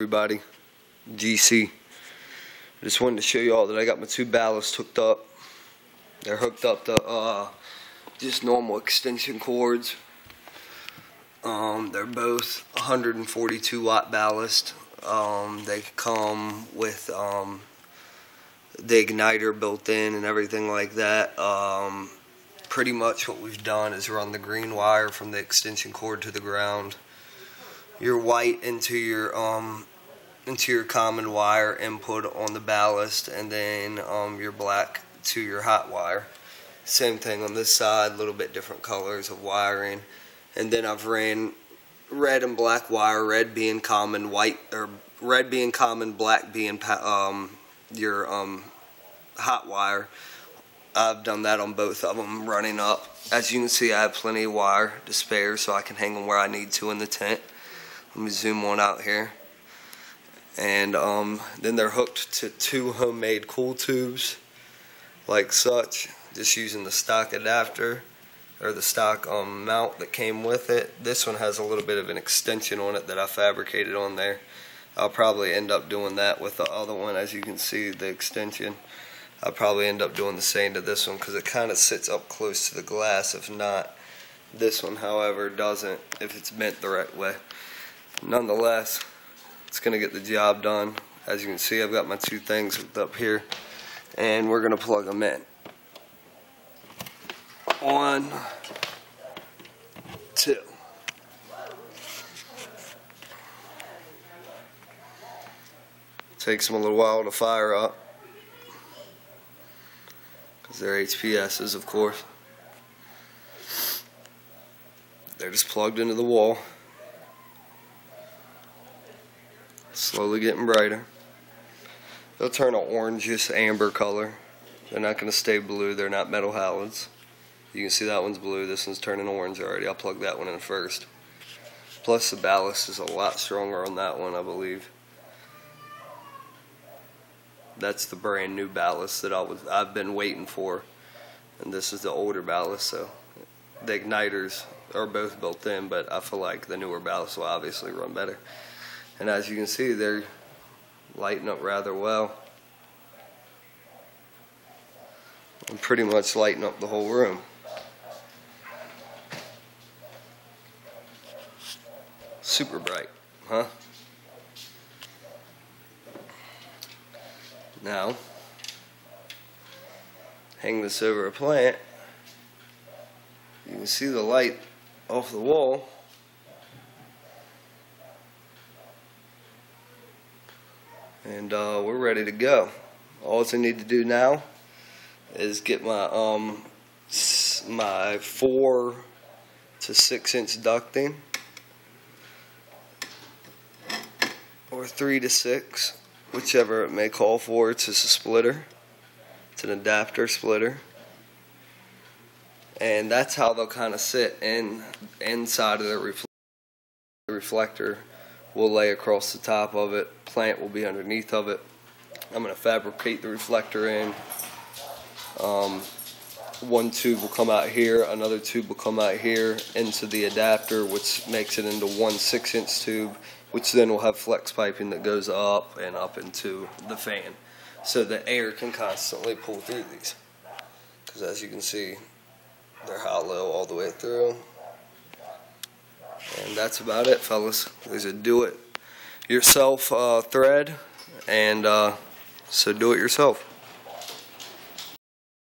everybody. GC just wanted to show you all that I got my two ballasts hooked up. They're hooked up to uh, just normal extension cords um, they're both 142 watt ballast. Um, they come with um, the igniter built in and everything like that. Um, pretty much what we've done is run the green wire from the extension cord to the ground your white into your um into your common wire input on the ballast and then um, your black to your hot wire. Same thing on this side a little bit different colors of wiring. And then I've ran red and black wire red being common white or red being common black being um, your um, hot wire. I've done that on both of them running up. As you can see I have plenty of wire to spare so I can hang them where I need to in the tent let me zoom one out here. And um, then they're hooked to two homemade cool tubes, like such, just using the stock adapter or the stock um, mount that came with it. This one has a little bit of an extension on it that I fabricated on there. I'll probably end up doing that with the other one. As you can see, the extension. I'll probably end up doing the same to this one because it kind of sits up close to the glass. If not, this one, however, doesn't if it's bent the right way nonetheless, it's going to get the job done. As you can see, I've got my two things up here, and we're going to plug them in. One, two. Takes them a little while to fire up because they're HPSs, of course. They're just plugged into the wall. Slowly getting brighter. They'll turn an orangish amber color. They're not going to stay blue. They're not metal halides. You can see that one's blue. This one's turning orange already. I'll plug that one in first. Plus the ballast is a lot stronger on that one, I believe. That's the brand new ballast that I was I've been waiting for. And this is the older ballast, so the igniters are both built in, but I feel like the newer ballast will obviously run better. And as you can see, they're lighting up rather well. And pretty much lighting up the whole room. Super bright, huh? Now, hang this over a plant. You can see the light off the wall. And uh, we're ready to go. All I need to do now is get my um my four to six inch ducting or three to six, whichever it may call for. It's just a splitter. It's an adapter splitter. And that's how they'll kind of sit in inside of the reflector will lay across the top of it. Plant will be underneath of it. I'm going to fabricate the reflector in. Um, one tube will come out here, another tube will come out here into the adapter, which makes it into one six inch tube, which then will have flex piping that goes up and up into the fan. So the air can constantly pull through these. Because as you can see, they're hollow all the way through. And that's about it, fellas. There's a do it yourself uh, thread, and uh, so do it yourself.